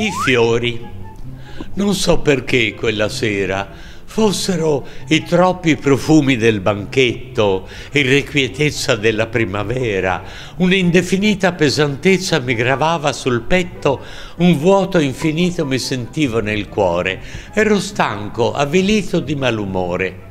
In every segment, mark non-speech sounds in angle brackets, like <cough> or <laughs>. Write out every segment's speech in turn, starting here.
I fiori. Non so perché quella sera fossero i troppi profumi del banchetto, irrequietezza della primavera, un'indefinita pesantezza mi gravava sul petto, un vuoto infinito mi sentivo nel cuore. Ero stanco, avvilito di malumore.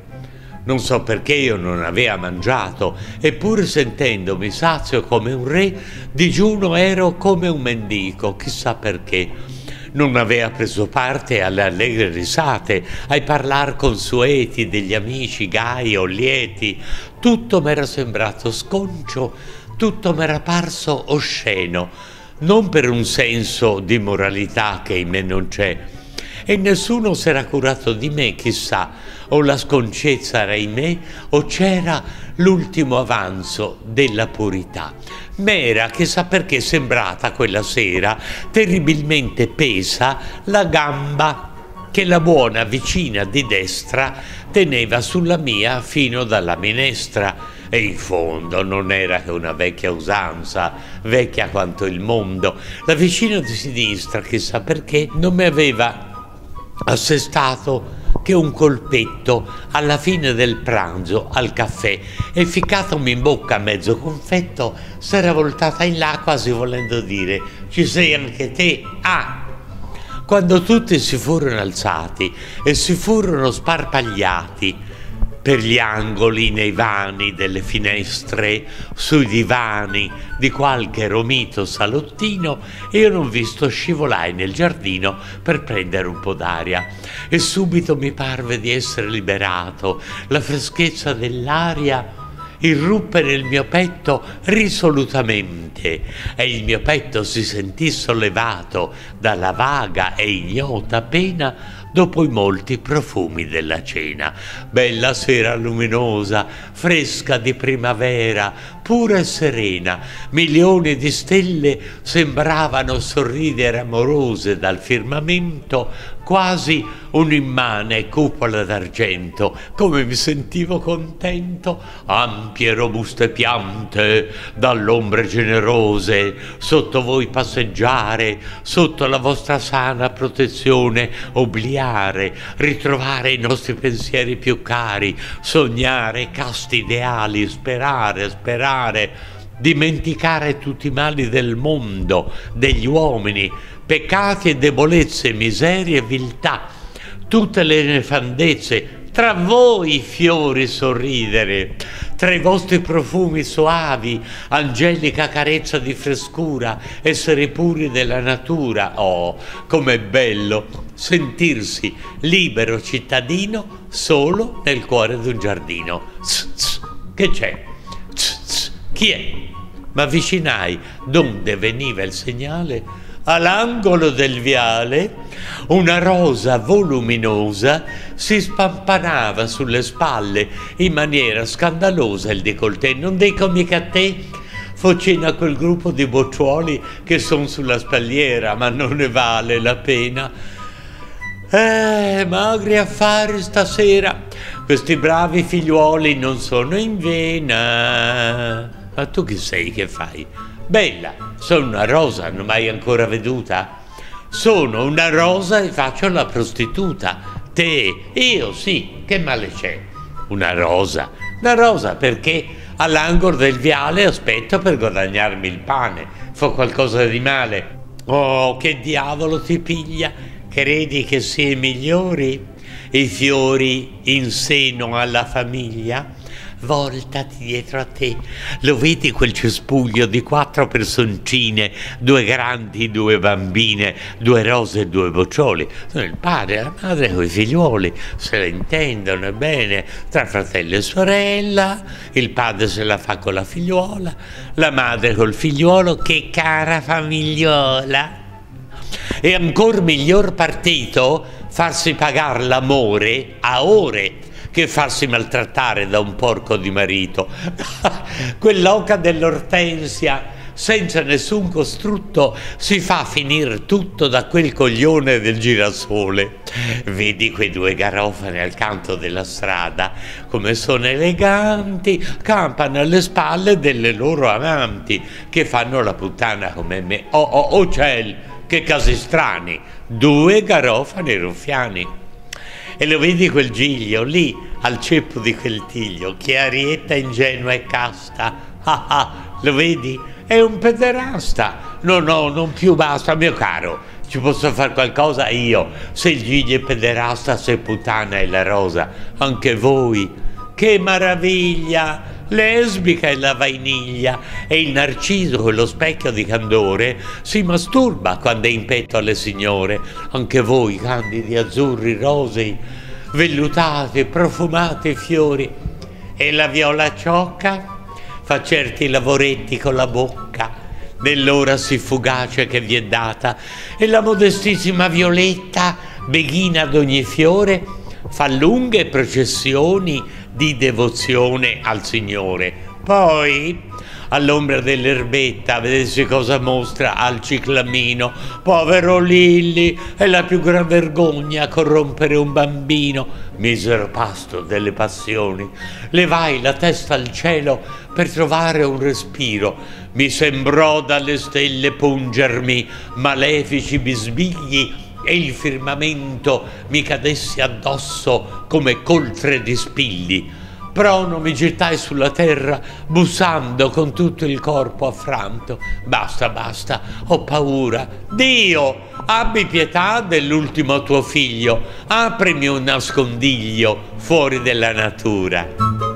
Non so perché io non aveva mangiato, eppure sentendomi sazio come un re, digiuno ero come un mendico, chissà perché non aveva preso parte alle allegre risate, ai parlar consueti degli amici gai o lieti. Tutto mi era sembrato sconcio, tutto mi era parso osceno, non per un senso di moralità che in me non c'è, e nessuno si era curato di me, chissà, o la sconcezza era in me o c'era l'ultimo avanzo della purità. M'era, chissà perché, sembrata quella sera terribilmente pesa la gamba che la buona vicina di destra teneva sulla mia fino dalla minestra. E in fondo non era che una vecchia usanza, vecchia quanto il mondo. La vicina di sinistra, chissà perché, non mi aveva assestato che un colpetto alla fine del pranzo al caffè e ficcatomi in bocca mezzo confetto s'era voltata in là quasi volendo dire ci sei anche te? Ah! Quando tutti si furono alzati e si furono sparpagliati per gli angoli, nei vani delle finestre, sui divani di qualche romito salottino, io non visto scivolai nel giardino per prendere un po' d'aria. E subito mi parve di essere liberato, la freschezza dell'aria irruppe nel mio petto risolutamente e il mio petto si sentì sollevato dalla vaga e ignota pena dopo i molti profumi della cena. Bella sera luminosa, fresca di primavera, pura e serena, milioni di stelle sembravano sorridere amorose dal firmamento, quasi un'immane cupola d'argento, come mi sentivo contento, ampie robuste piante, dall'ombre generose, sotto voi passeggiare, sotto la vostra sana protezione obliare, ritrovare i nostri pensieri più cari, sognare casti ideali, sperare, sperare, dimenticare tutti i mali del mondo, degli uomini, peccati e debolezze, miserie e viltà, tutte le nefandezze, tra voi fiori sorridere, tra i vostri profumi soavi, angelica carezza di frescura, essere puri della natura. Oh, com'è bello sentirsi libero cittadino solo nel cuore di un giardino. Che c'è? Chi è? Ma avvicinai donde veniva il segnale all'angolo del viale una rosa voluminosa si spampanava sulle spalle in maniera scandalosa il décolleté. Non dico mica a te, focina quel gruppo di bocciuoli che sono sulla spalliera, ma non ne vale la pena. Eh, magri affari stasera, questi bravi figliuoli non sono in vena. Ma tu chi sei che fai? Bella, sono una rosa, non mai ancora veduta? Sono una rosa e faccio la prostituta. Te, io sì, che male c'è? Una rosa. Una rosa perché all'angolo del viale aspetto per guadagnarmi il pane. Fa qualcosa di male. Oh, che diavolo ti piglia? Credi che si migliori? I fiori in seno alla famiglia? Voltati dietro a te. Lo vedi quel cespuglio di quattro personcine, due grandi, due bambine, due rose e due boccioli. Sono il padre e la madre con i figliuoli, se la intendono bene, tra fratello e sorella, il padre se la fa con la figliuola, la madre col figliuolo, che cara famigliola. E ancora miglior partito farsi pagare l'amore a ore che farsi maltrattare da un porco di marito. <laughs> Quell'oca dell'ortensia senza nessun costrutto si fa finire tutto da quel coglione del girasole. Vedi quei due garofani al canto della strada, come sono eleganti, campano alle spalle delle loro amanti, che fanno la puttana come me. Oh, oh, oh ciel, che casi strani, due garofani ruffiani. E lo vedi quel giglio lì al ceppo di quel tiglio, che arietta ingenua e casta. Ah ah, lo vedi? È un pederasta. No, no, non più basta, mio caro. Ci posso fare qualcosa io. Se il giglio è pederasta, se puttana è la rosa. Anche voi. Che meraviglia! Lesbica è la vainiglia e il narciso con lo specchio di candore si masturba quando è in petto alle signore. Anche voi, candidi, azzurri, rosei, vellutati, profumati fiori. E la viola ciocca fa certi lavoretti con la bocca nell'ora sì fugace che vi è data e la modestissima violetta, beghina d'ogni fiore, fa lunghe processioni di devozione al Signore. Poi, all'ombra dell'erbetta, vedete cosa mostra al ciclamino. Povero Lilli, è la più gran vergogna corrompere un bambino. Misero pasto delle passioni. Levai la testa al cielo per trovare un respiro. Mi sembrò dalle stelle pungermi malefici bisbigli e il firmamento mi cadesse addosso come coltre di spilli. Prono mi gettai sulla terra, bussando con tutto il corpo affranto. Basta, basta, ho paura. Dio, abbi pietà dell'ultimo tuo figlio, aprimi un nascondiglio fuori della natura.